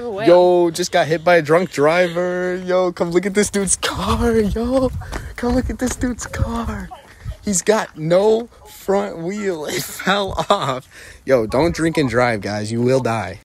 Yo, just got hit by a drunk driver. Yo, come look at this dude's car. Yo, come look at this dude's car. He's got no front wheel. It fell off. Yo, don't drink and drive, guys. You will die.